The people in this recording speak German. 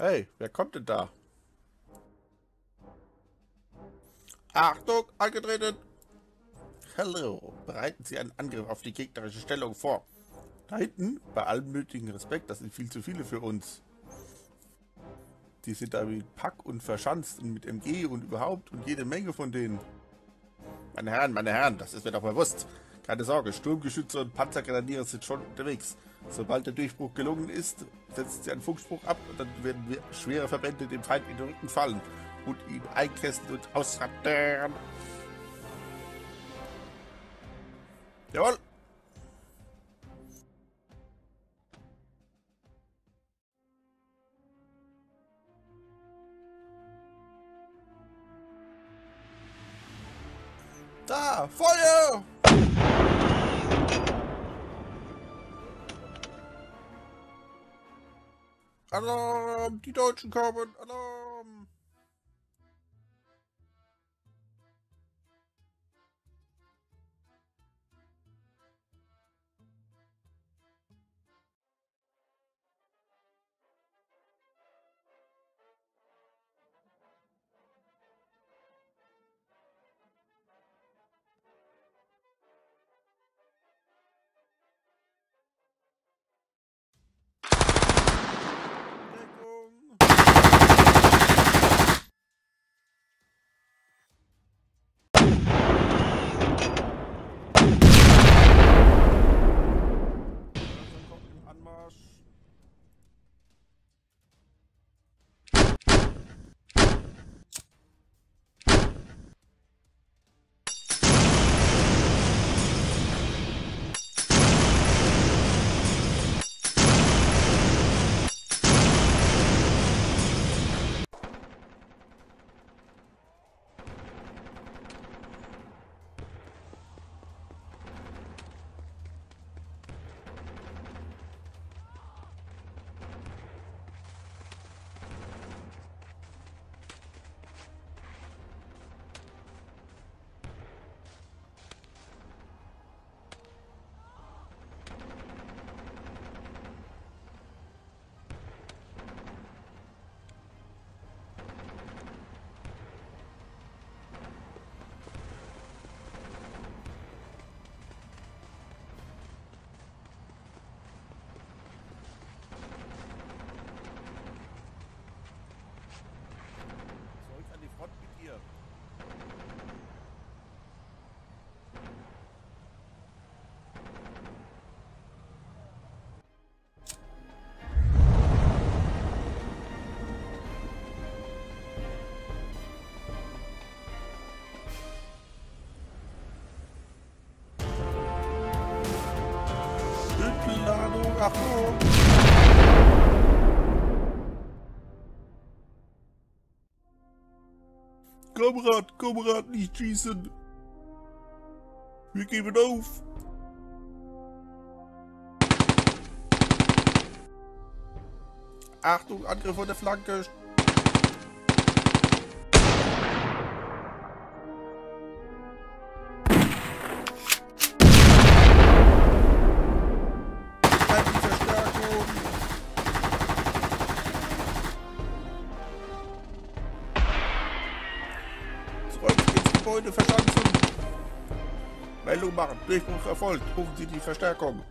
Hey, wer kommt denn da? Achtung, angetreten! Hallo, bereiten Sie einen Angriff auf die gegnerische Stellung vor. Da hinten, bei allem nötigen Respekt, das sind viel zu viele für uns. Die sind da wie Pack und verschanzt und mit MG und überhaupt und jede Menge von denen. Meine Herren, meine Herren, das ist mir doch bewusst. Keine Sorge, Sturmgeschütze und Panzergrenadiere sind schon unterwegs. Sobald der Durchbruch gelungen ist, setzen sie einen Funkspruch ab und dann werden wir schwere Verbände dem Feind in den Rücken fallen und ihn einkästen und ausrattern. Jawohl! Da! Feuer! Alarm! Die Deutschen kommen! Alarm! Stückladung, Achtung! Kamerad, Kamerad, nicht schießen! Wir geben auf! Achtung, Angriff von der Flanke! Gebäude verschanzen! Meldung machen, Durchbruch erfolgt, rufen Sie die Verstärkung.